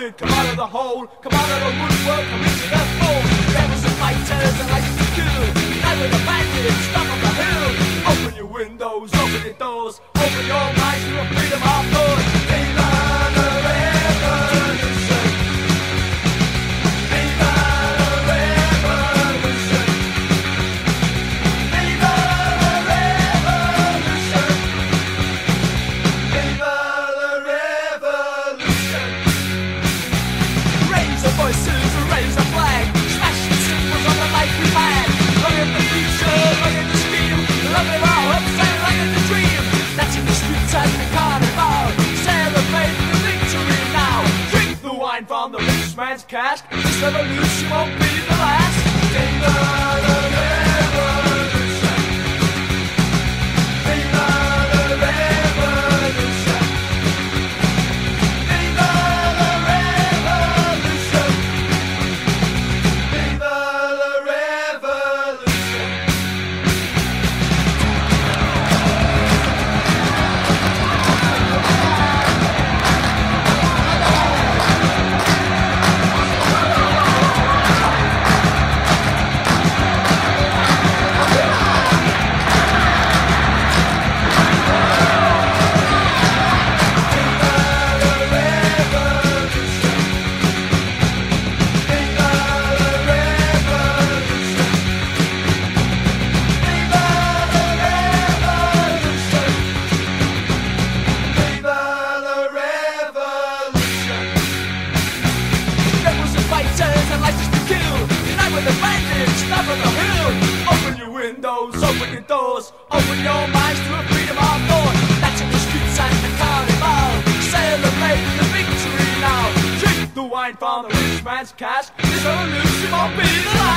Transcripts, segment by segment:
does? Come out of the hole, come out of the woodwork, come into the fold. Rebels and fighters and like to kill. Night with the bandits, stop on the hill. Open your windows, open your doors, open your minds to a freedom of This revolution won't be the last. Viva from the rich man's cash. This revolution won't be the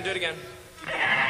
again. Do it again.